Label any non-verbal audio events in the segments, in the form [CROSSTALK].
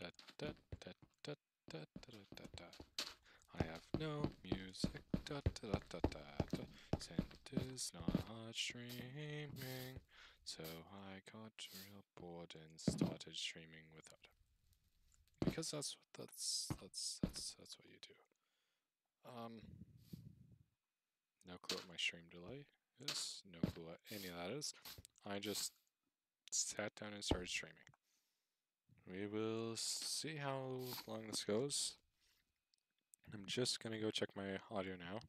I have no music. Da, da, da, da, da, is not streaming, so I got real bored and started streaming without him. Because that's what that's that's that's that's what you do. Um, no clue what my stream delay is. No clue what any of that is. I just sat down and started streaming. We will see how long this goes. I'm just gonna go check my audio now.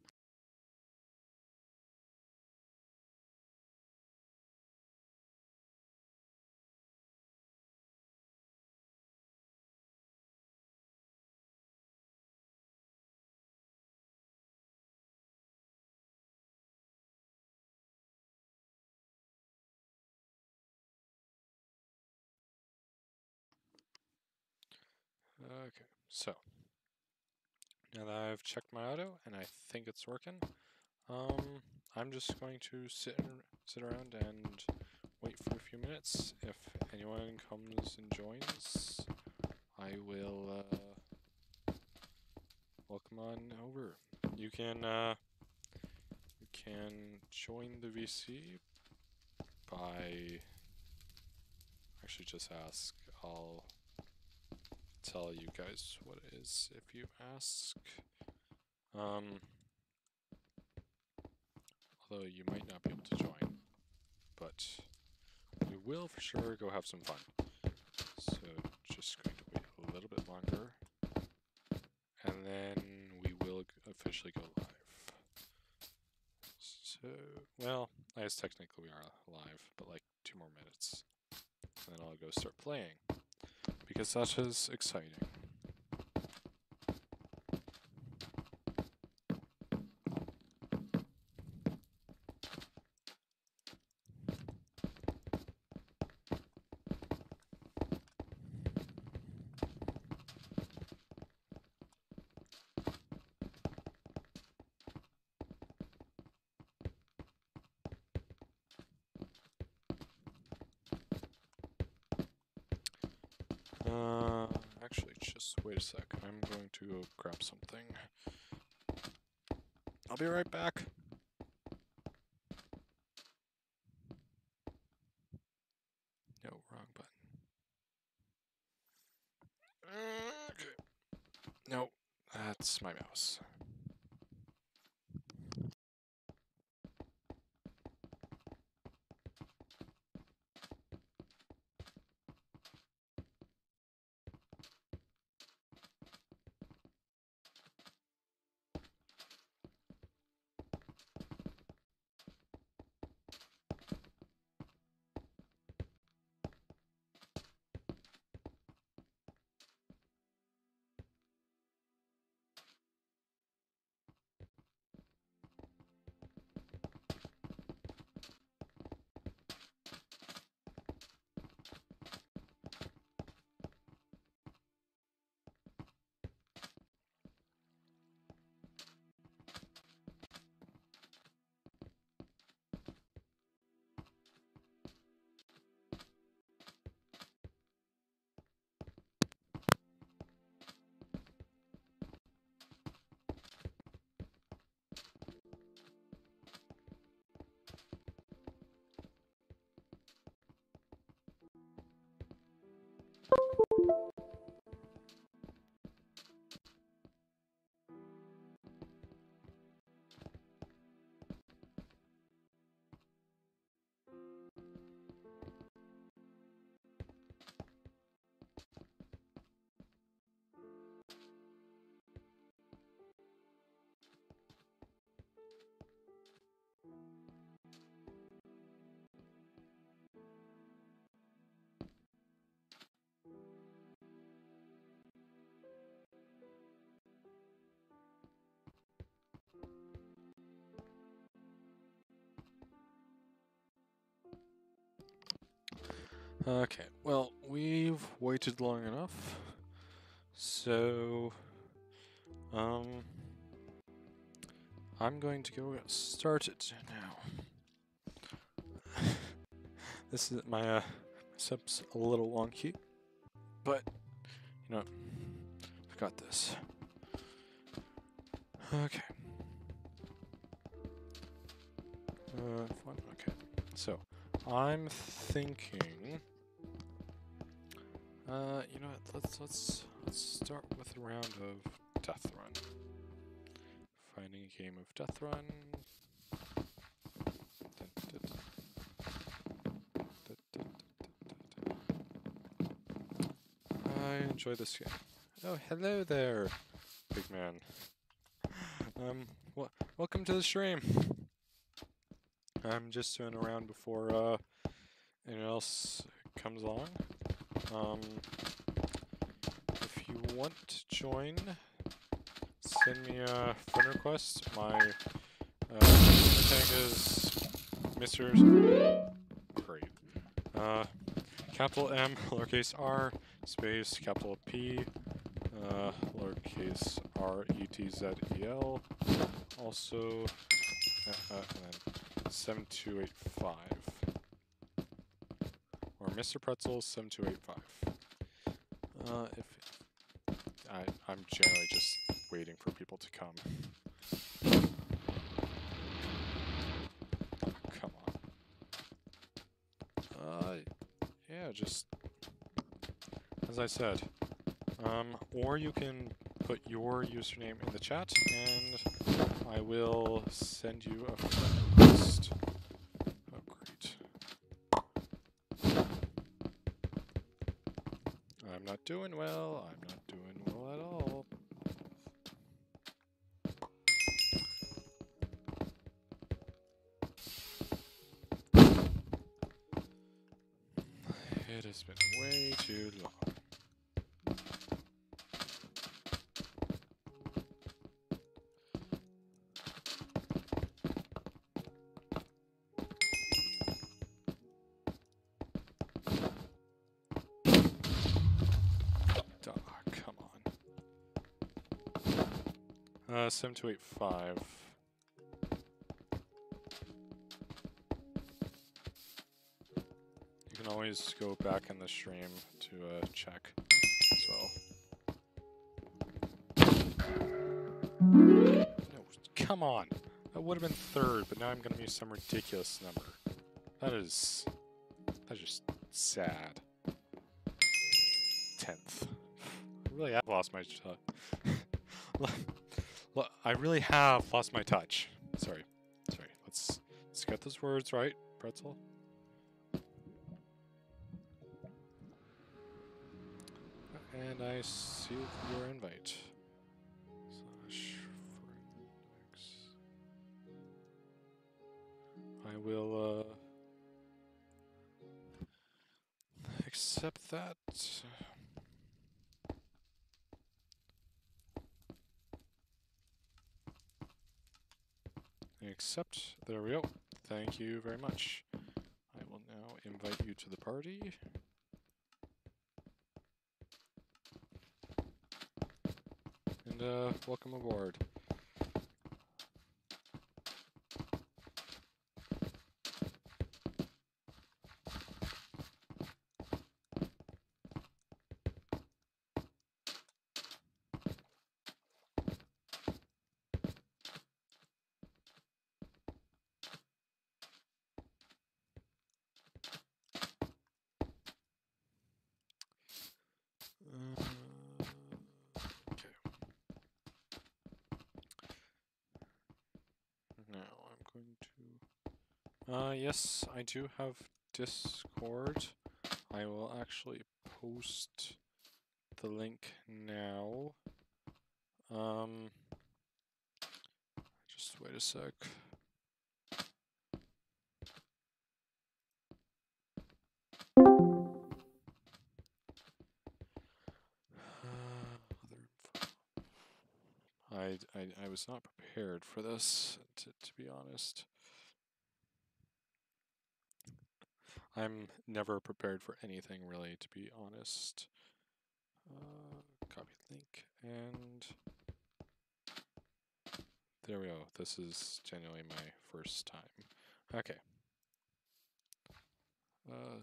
Okay, so now that I've checked my auto and I think it's working, um, I'm just going to sit and sit around and wait for a few minutes. If anyone comes and joins, I will uh, welcome on over. You can uh, you can join the VC by actually just ask. I'll tell you guys what it is if you ask. Um, although you might not be able to join, but we will for sure go have some fun. So just going to wait a little bit longer, and then we will officially go live. So, well, I guess technically we are live, but like two more minutes, and then I'll go start playing because that is exciting. Uh, actually, just wait a sec. I'm going to go grab something. I'll be right back. No, wrong button. Okay. No, that's my mouse. Okay, well, we've waited long enough. So, um, I'm going to go get started now. [LAUGHS] this is my uh, setup's a little wonky, but You know, I've got this. Okay. Uh. Okay. So, I'm thinking. Uh, you know what? Let's let's let's start with a round of Death Run. Finding a game of Death Run. I enjoy this game. Oh, hello there, big man. Um, wel welcome to the stream. I'm just doing a round before uh, anyone else comes along. Um, if you want to join, send me a friend request. My uh, tag is Mr. Great. Uh, capital M, [LAUGHS] lowercase r, space, capital P, uh, lowercase r e t z e l. Also, uh, uh, and then 7285. Mr. Pretzel 7285. Uh, if I, I'm generally just waiting for people to come. Come on. Uh, yeah, just as I said. Um, or you can put your username in the chat, and I will send you a friend request. Oh, great. I'm not doing well. I'm not doing well at all. It has been way too long. Uh, 7285. You can always go back in the stream to uh, check as well. No, come on. That would have been third, but now I'm going to use some ridiculous number. That is... That's just sad. Tenth. I [LAUGHS] really have lost my. [LAUGHS] I really have lost my touch. Sorry. Sorry. Let's let's get those words right, Pretzel. And I see your invite. Slash. I will uh accept that. Accept. There we go. Thank you very much. I will now invite you to the party. And uh, welcome aboard. Uh, okay. Now I'm going to. Uh, yes, I do have Discord. I will actually post the link now. Um, just wait a sec. [SIGHS] I, I, I was not prepared for this, to, to be honest. I'm never prepared for anything, really, to be honest. Uh, copy link, and there we go. This is genuinely my first time. Okay. Uh,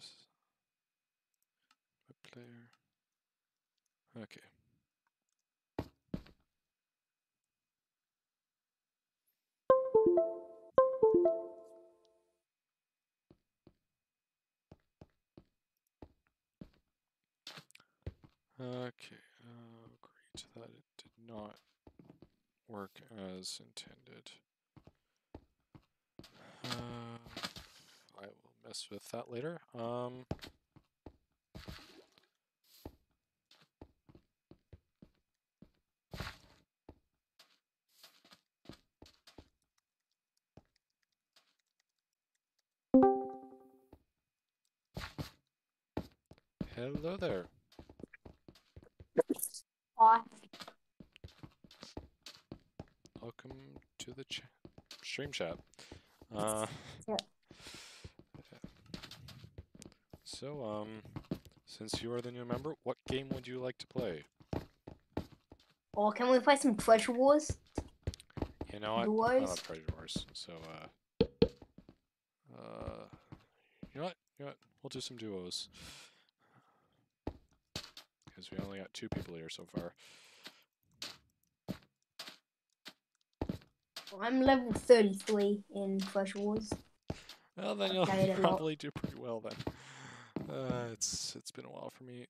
player. Okay. Okay, uh, great. That it did not work as intended. Uh, I will mess with that later. Um, hello there. Hi. Welcome to the ch stream chat. Uh, Yep. So, um, since you are the new member, what game would you like to play? Or can we play some Treasure Wars? You know what? I Duos? love Treasure Wars, so, uh, uh, you know what? You know what? We'll do some duos. Because we only got two people here so far. I'm level 33 in Treasure Wars. Well, then you'll played it [LAUGHS] a lot. probably do pretty well then. Uh, it's it's been a while for me.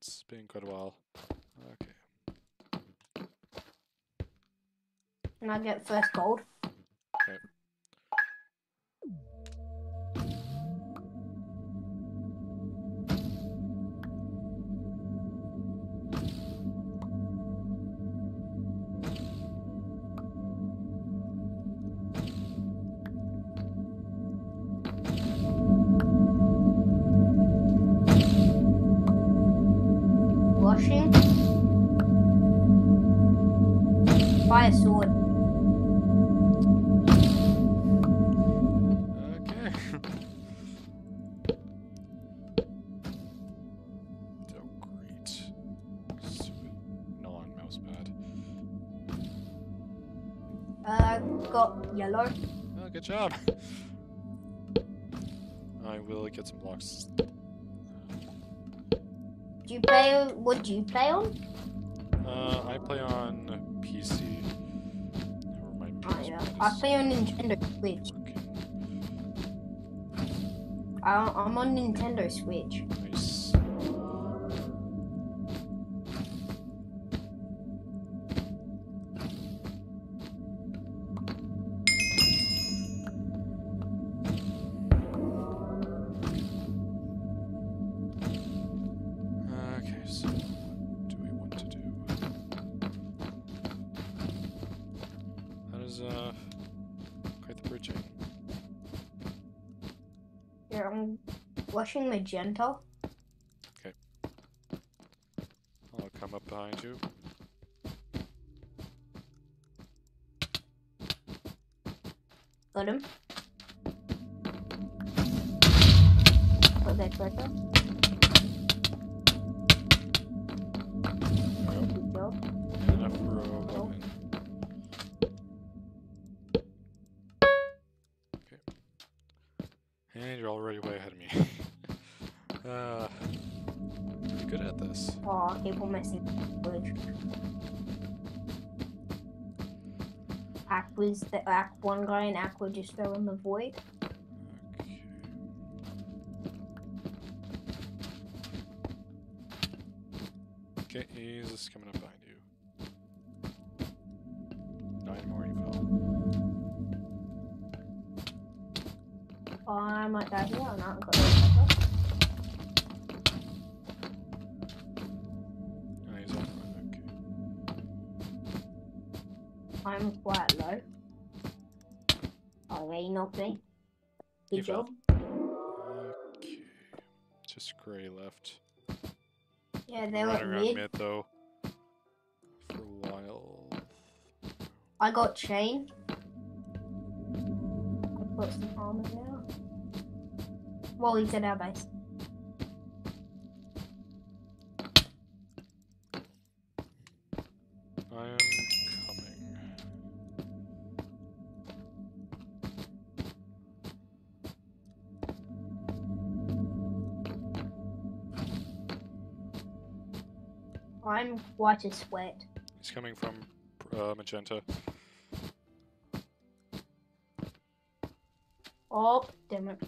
It's been quite a while. Okay. And I get first gold. Okay. Yellow. Oh, good job. [LAUGHS] I will get some blocks. Do you play? What do you play on? Uh, I play on PC. Or my Oh yeah, I play on Nintendo Switch. working. I, I'm on Nintendo Switch. Washing Okay. I'll come up behind you. Got him. Put that treasure. There Oh, people messing with Aqua's the Aqu one guy and Aqua just fell in the void. You Good fell. job. Okay. Just gray left. Yeah, they were Running around mid. mid though. For a while. I got chain. I put some armor now. Well, he's at our base. I'm white as sweat. It's coming from uh, magenta. Oh, damn it.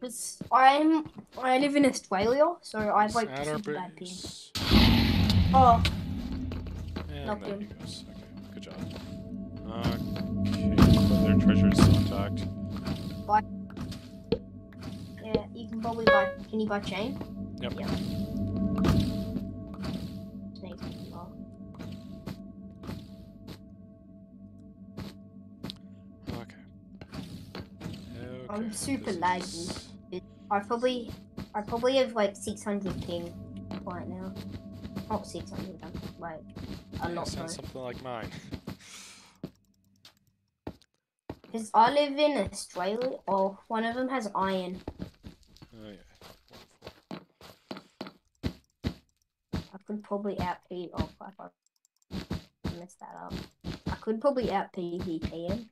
Because I'm I live in Australia, so I like at our super bad base. Oh, And there him. he goes. Okay, good job. Okay, but their treasure is still intact. yeah, you can probably buy. Can you buy chain? Yep. Yeah. I'm super laggy. I probably I probably have like 600 ping right now. Not 600, I'm like a Yeah, lot more. sounds something like mine. [LAUGHS] Because I live in Australia. Oh, one of them has iron. Oh yeah. I could probably out. Oh, crap, I messed that up. I could probably out PvP him.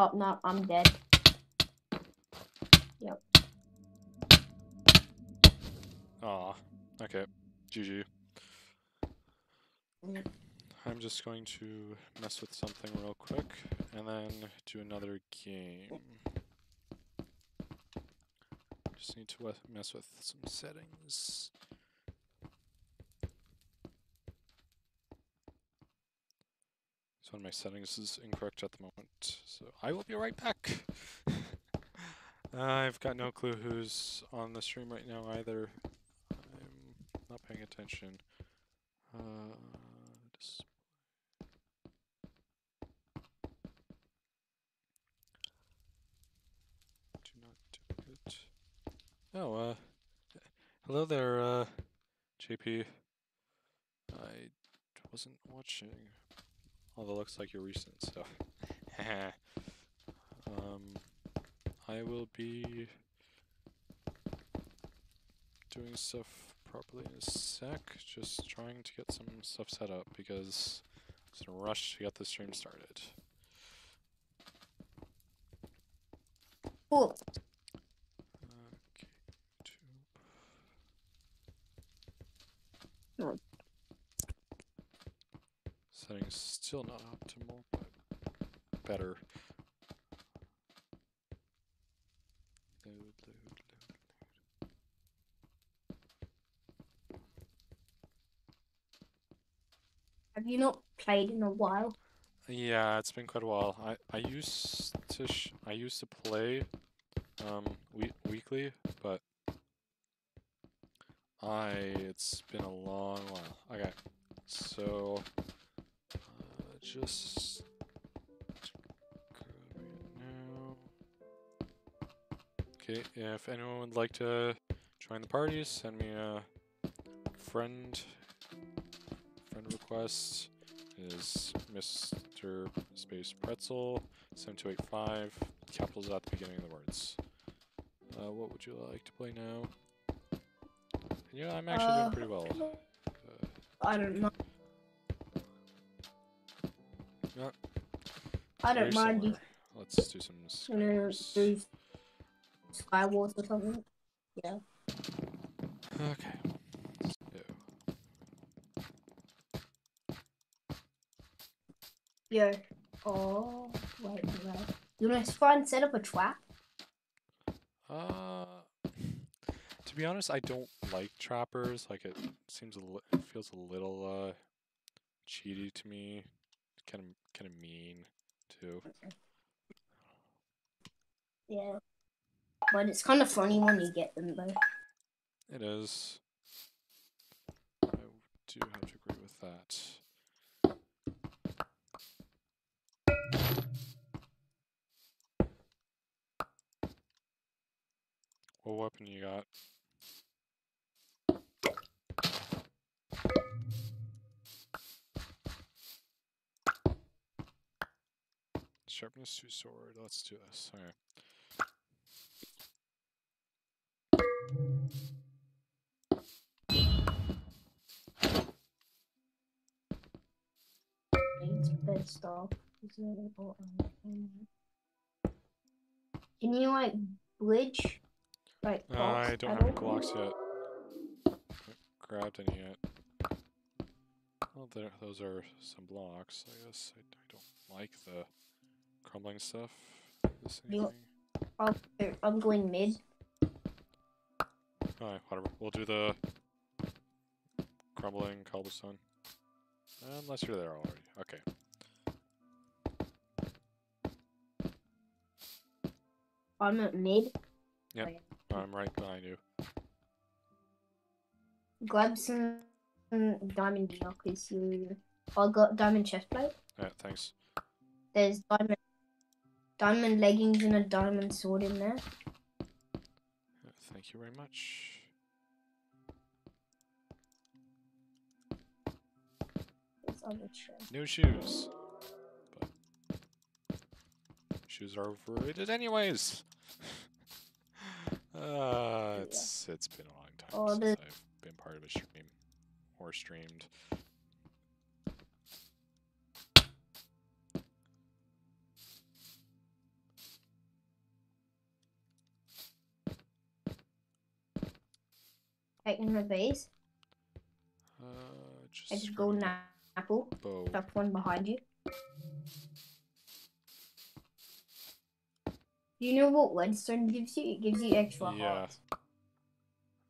Oh no, I'm dead. Yep. Aw. Okay. GG. Mm. I'm just going to mess with something real quick and then do another game. Just need to mess with some settings. One of my settings is incorrect at the moment, so I will be right back. [LAUGHS] I've got no clue who's on the stream right now either. I'm not paying attention. Uh, do not duplicate. Oh, uh, hello there, uh, JP. I wasn't watching. Although it looks like you're recent, so. [LAUGHS] um, I will be doing stuff properly in a sec. Just trying to get some stuff set up because it's in a rush to get the stream started. Cool. Okay, YouTube. No. Settings still not optimal, but better. Load, load, load. Have you not played in a while? Yeah, it's been quite a while. I I used to sh I used to play um we weekly, but I it's been a long while. Okay, so just. Okay, if anyone would like to join the party, send me a friend friend request is Mr. Space Pretzel 7285, capitals at the beginning of the words. Uh, what would you like to play now? Yeah, I'm actually Uh, doing pretty well. Uh, I don't know. I don't mind you. Let's do some You know, do Skywars or something. Yeah. Okay. So, Yo. Oh, wait, wait. You want to try and set up a trap? uh, to be honest, I don't like trappers. Like it seems a li- it feels a little uh cheaty to me. Kind of kind of mean too. Yeah. But it's kind of funny when you get them, though. It is. I do have to agree with that. What weapon you got? Sharpness two sword. Let's do this. Okay. Pissed off. Is it a? Can you, like, bridge? Like, Uh, I don't have any blocks yet. grabbed any yet. Well, there, those are some blocks. I guess I, I don't like the crumbling stuff. I'll, I'm going mid. Alright, whatever. We'll do the crumbling cobblestone. Unless you're there already. Okay. I'm at mid. I'm right behind you. Grab some diamond because you. I got diamond chestplate. Alright, thanks. There's diamond diamond leggings and a diamond sword in there. Thank you very much. There's other chest. New shoes. But shoes are overrated anyways. [LAUGHS] uh, it's it's been a long time Oh, since I've been part of a stream or streamed. Taking the base. Uh, just I just go golden apple. bow. That's one behind you. You know what leadstone gives you? It gives you extra Yeah. hearts.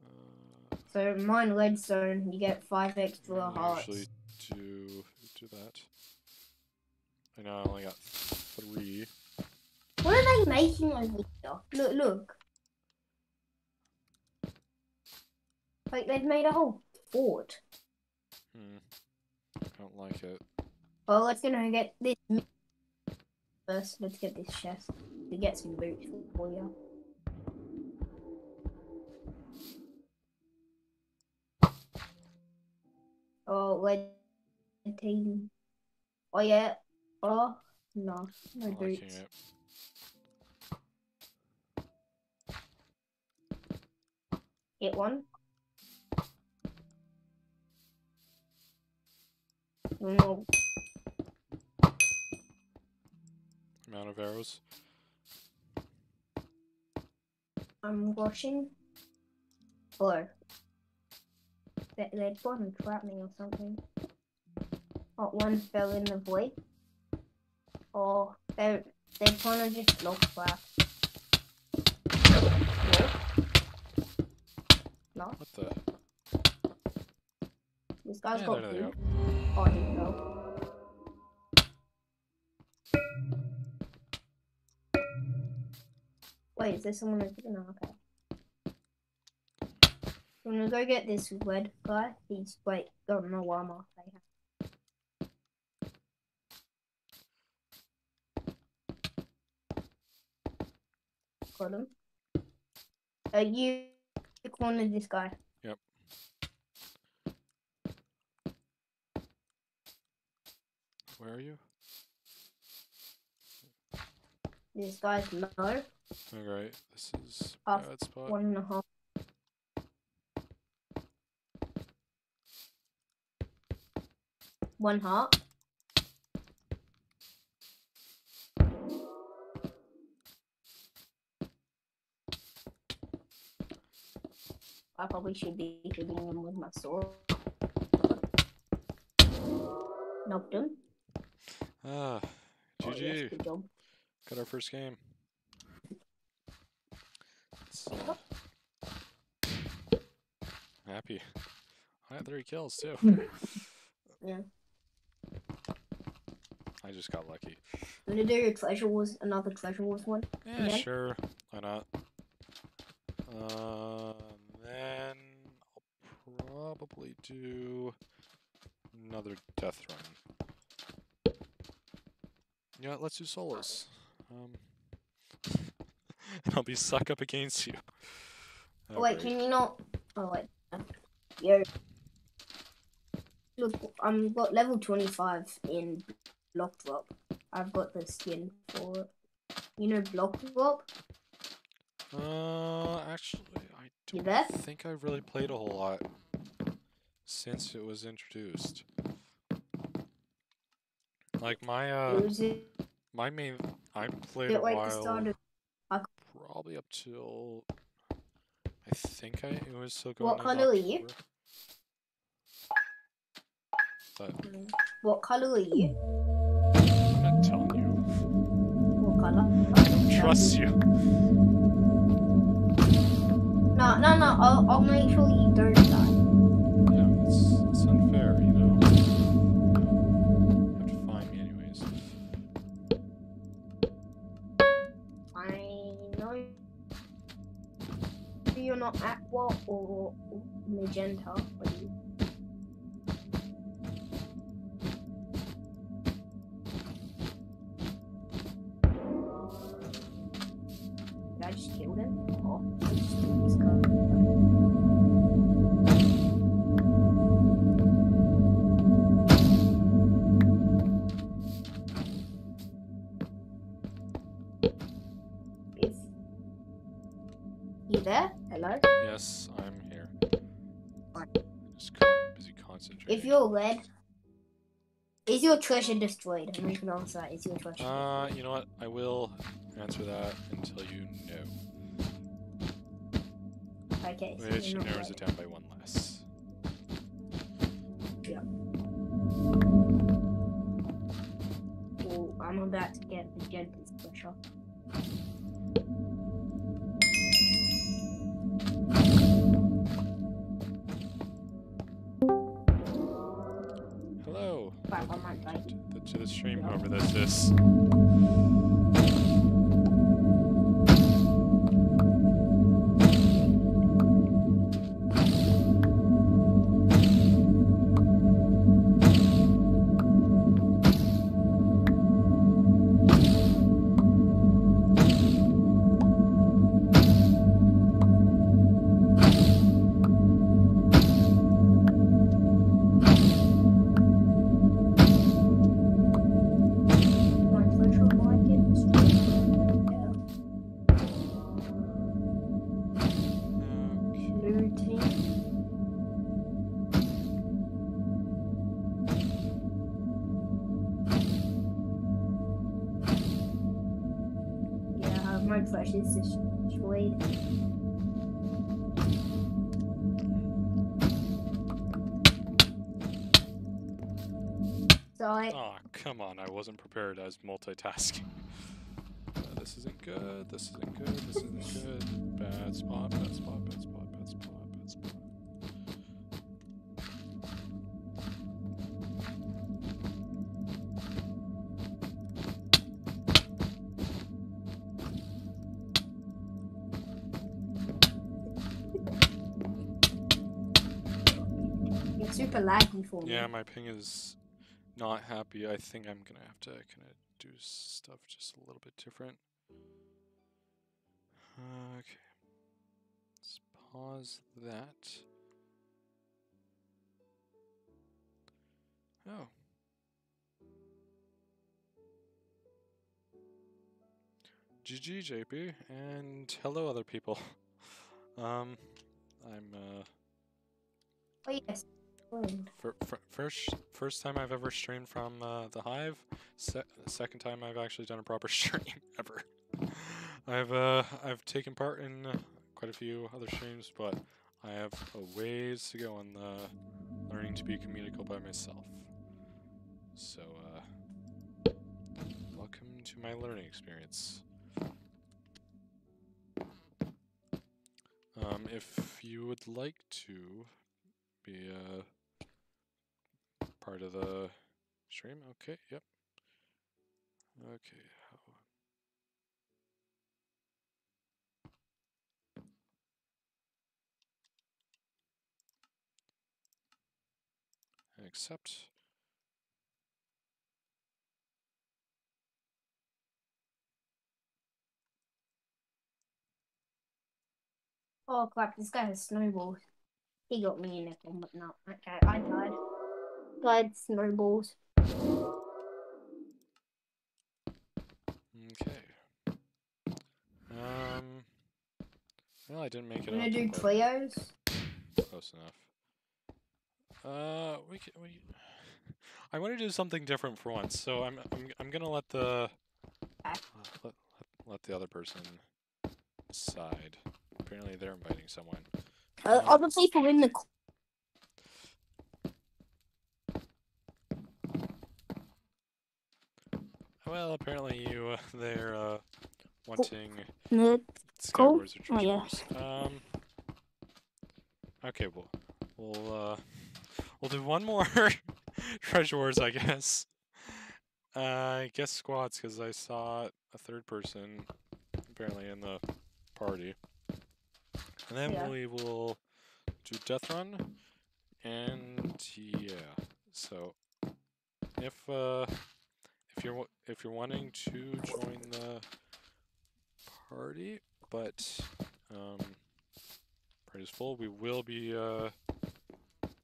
Uh, So mine leadstone, you get five extra I hearts. usually do do that. I know I only got three. What are they making over here? Look, look. Like they've made a whole fort. Hmm. I don't like it. Well, let's gonna get this first. Let's get this chest to get some boots for you. Oh, wait. Team. Oh yeah. Oh no, no Not boots. it. Get one. No, Amount of arrows. I'm watching. Or they to trap me or something. Oh, one fell in the void. Or they're they're trying to just. No, no. What the? This guy's Yeah, got food. go. Oh, he fell. Wait, is there someone there? No, okay. I'm gonna go get this red guy. He's wait, got no armor. They have. Got him. Uh, you cornered this guy. Where are you? This guy's low. Alright, this is Off bad spot. One and a half. One heart. I probably should be hitting him with my sword. Knocked him. Ah, Oh, GG. good job. Got our first game. Happy. I had three kills too. [LAUGHS] Yeah. I just got lucky. I'm gonna do a treasure wars, another treasure wars one. Yeah, Okay. sure. Why not? Um, then I'll probably do another death run. Yeah, let's do solos. Um, [LAUGHS] and I'll be stuck up against you. Oh, wait, can you not? Oh wait. Yo. Look, I'm got level 25 in block drop. I've got the skin for it. You know block drop? Uh, actually, I don't think I've really played a whole lot since it was introduced. Like my uh, it was it my main, I played a like the while, of probably up till I think I it was still going. What colour are you? But Mm. What color are you? I'm not telling you. What color? I don't trust you. No, no, no. I'll, I'll make sure you don't you're not aqua or magenta. If red, is your treasure destroyed? I'm just gonna answer that. Is your treasure? Uh, you know what? I will answer that until you know. okay. so Which narrows it down by one less. Yeah. Well, I'm about to get magenta's pressure. Hello. To the, stream, whoever this is. So I Oh, come on. I wasn't prepared as multitasking. Uh, this isn't good. This isn't good. This isn't good. Bad spot. Bad spot. Bad spot. Bad spot. Bad spot. super laggy for me. Yeah, my ping is not happy. I think I'm gonna have to kind of do stuff just a little bit different. Okay. Let's pause that. Oh. GG, JP, and hello, other people. [LAUGHS] Um, I'm, uh, Oh yes. Fir- fir- first, first time I've ever streamed from uh, the Hive. Se- second time I've actually done a proper [LAUGHS] stream ever. I've uh, I've taken part in quite a few other streams, but I have a ways to go on the learning to be communicable by myself. So, uh, welcome to my learning experience. Um, if you would like to be uh, part of the stream, okay, yep. Okay. Accept. Oh crap, this guy has snowballs. He got me in it, but no. Okay, I died. Died snowballs. Okay. Um. Well, I didn't make it I'm gonna do but trios. close enough. Uh, we can. We. [LAUGHS] I want to do something different for once, so I'm I'm I'm gonna let the uh, let, let let the other person decide. Apparently, they're inviting someone. Uh, other people in the Well, apparently you uh, [LAUGHS] they're uh, wanting Let's Skyward go. Wars or Oh, yeah. Um. Okay, well, we'll uh, we'll do one more [LAUGHS] Treasure Wars, I guess. Uh, I guess squads because I saw a third person apparently in the party, and then Yeah. we will do Death Run, and yeah. So if uh if you're if you're wanting to join the party, but um, is full, we will be uh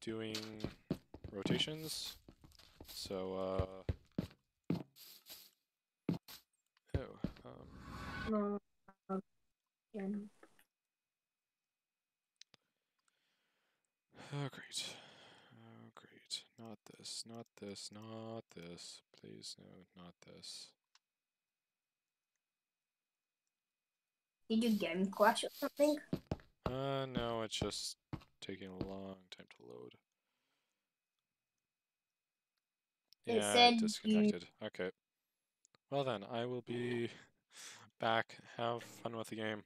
doing rotations. So uh oh um oh great oh great not this not this not this please no not this Did you game crash or something? Uh, no, it's just taking a long time to load. It Yeah, said you- disconnected. Okay. Well then, I will be [LAUGHS] back. Have fun with the game.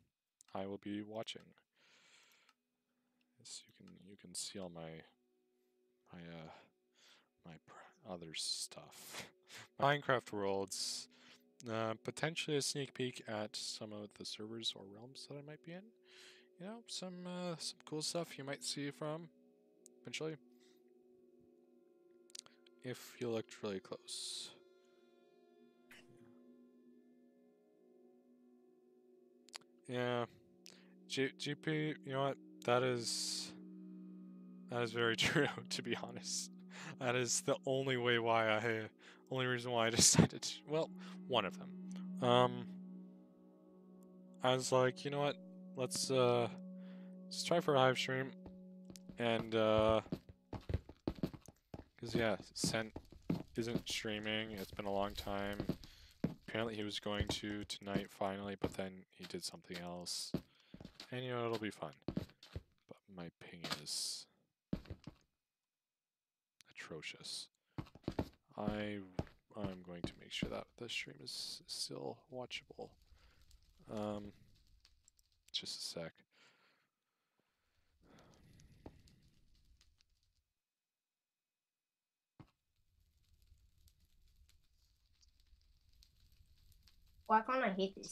I will be watching. Yes, you can you can see all my my uh my other stuff. Minecraft worlds. Uh, potentially a sneak peek at some of the servers or realms that I might be in you know, some uh, some cool stuff you might see from eventually. If you looked really close. Yeah. G- GP, you know what? That is that is very [LAUGHS] true, to be honest. That is the only way why I only reason why I [LAUGHS] decided to well, one of them. Um I was like, you know what? Let's uh let's try for a live stream and uh because yeah sent isn't streaming. It's been a long time. Apparently he was going to tonight finally but then he did something else. And you know it'll be fun. But my ping is atrocious i i'm going to make sure that the stream is still watchable um just a sec Why can't I hit this?